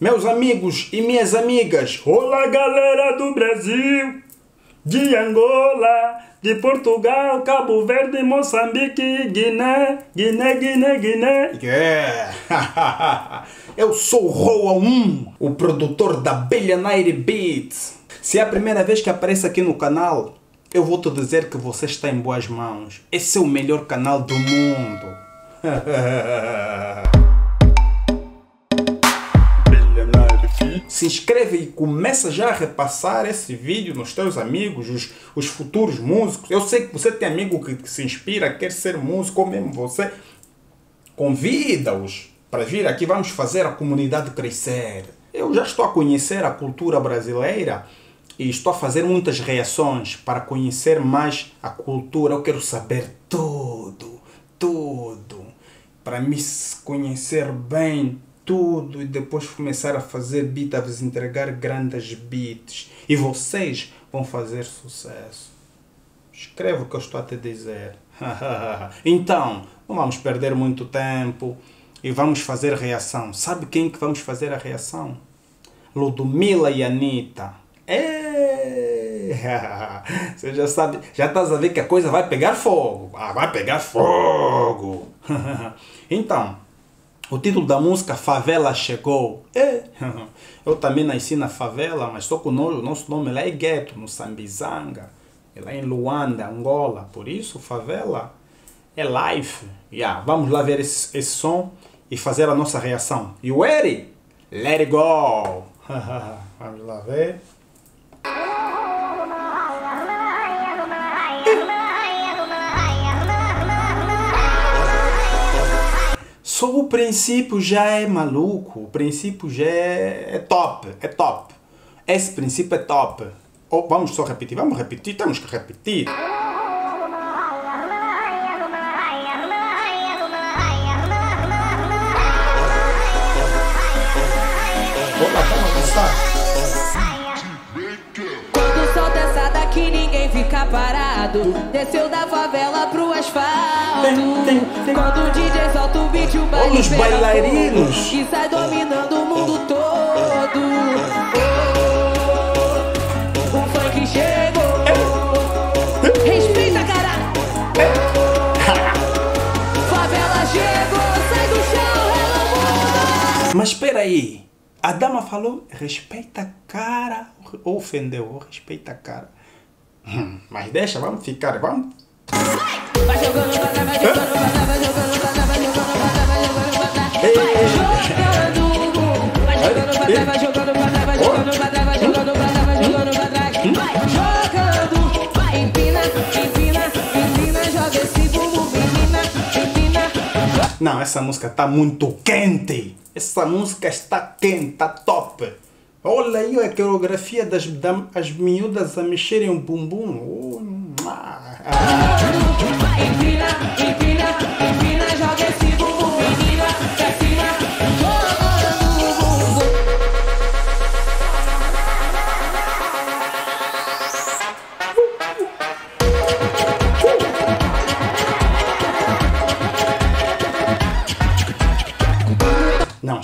Meus amigos e minhas amigas, olá galera do Brasil, de Angola, de Portugal, Cabo Verde, Moçambique, Guiné, Guiné, Guiné, Guiné. Yeah! Eu sou Roa 1, o produtor da Billionaire Beats. Se é a primeira vez que aparece aqui no canal, eu vou te dizer que você está em boas mãos. Esse é o melhor canal do mundo. Se inscreve e começa já a repassar esse vídeo nos teus amigos, os, os futuros músicos. Eu sei que você tem amigo que, que se inspira, quer ser músico, ou mesmo você. Convida-os para vir aqui, vamos fazer a comunidade crescer. Eu já estou a conhecer a cultura brasileira e estou a fazer muitas reações para conhecer mais a cultura. Eu quero saber tudo, tudo, para me conhecer bem tudo e depois começar a fazer beat, a vos entregar grandes beats e vocês vão fazer sucesso. Escreva o que eu estou a te dizer. então, não vamos perder muito tempo e vamos fazer reação. Sabe quem que vamos fazer a reação? Ludmilla e Anitta. É. Você já sabe, já estás a ver que a coisa vai pegar fogo. Ah, vai pegar fogo. então, o título da música Favela Chegou. É. Eu também nasci na favela, mas só que o nosso nome lá é gueto, no Sambizanga, é lá em Luanda, Angola. Por isso, favela é life. Yeah. Vamos lá ver esse, esse som e fazer a nossa reação. You ready? Let it go! Vamos lá ver. Só o princípio já é maluco, o princípio já é, é top, é top. Esse princípio é top. Oh, vamos só repetir, vamos repetir, temos que repetir. Quando parado Desceu da favela pro asfalto. Quando o DJ solta o beat o baile Olha os bailarinos. E sai dominando o mundo todo. Oh, O funk chegou. Respeita cara. Favela chegou, sai do chão, ela Mas espera aí, a dama falou respeita a cara. Ou ofendeu? Ou respeita a cara. Hum, mas deixa, vamos ficar, vamos. Vai jogando cá, vai jogando cá, vai jogando cá, vai jogando vai jogando. Vai jogando, vai jogando vai jogando vai jogando vai jogando. Vai jogando, vai empina, empina, empina, joga esse bumbum, menina, empina. Não, essa música tá muito quente. Essa música está quente, tá top. Olha aí a coreografia das dam- as miúdas a mexerem o bumbum. Oh. Ah.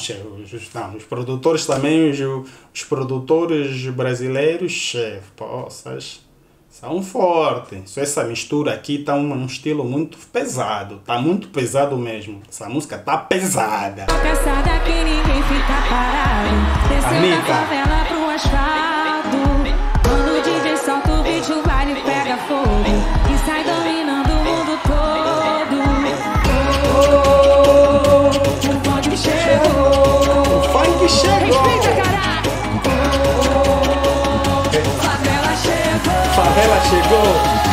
Chefe, os, não, os produtores também, os, os produtores brasileiros, chefe, poças, são fortes. Só essa mistura aqui tá um, um estilo muito pesado, tá muito pesado mesmo. Essa música tá pesada. Caçada que ninguém fica parado. Desceu da favela pro asfalto. Quando o DJ solta o beat, o baile pega fogo. E sai dominando Favela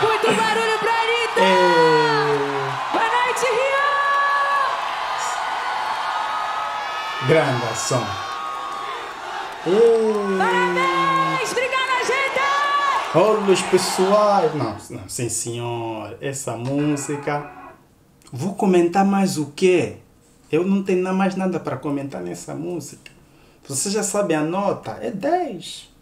Muito barulho pra Anitta! Ei. Boa noite, Rio! Grande ação. Parabéns! Obrigada, gente! Olha os pessoais. Não, não, sim senhor. Essa música. Vou comentar mais o quê? Eu não tenho mais nada para comentar nessa música. Você já sabe a nota. É 10.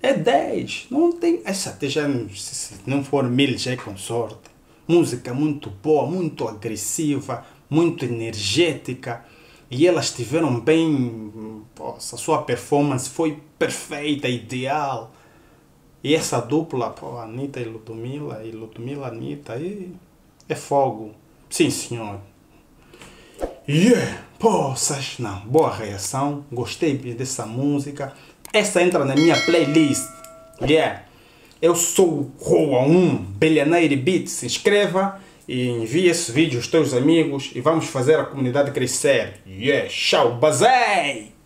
É 10. Não tem. Essa até já se não for mil, já é com sorte. Música muito boa, muito agressiva, muito energética. E elas tiveram bem. Poxa, a sua performance foi perfeita, ideal. E essa dupla, pô, Anitta e Ludmilla, e Ludmilla, Anitta, e é fogo. Sim, senhor. Yeah! Poças, não. Boa reação. Gostei dessa música. Essa entra na minha playlist. Yeah! Eu sou o Roa 1, Billionaire Beat. Se inscreva e envie esse vídeo aos teus amigos e vamos fazer a comunidade crescer. Yeah! Tchau, bazei!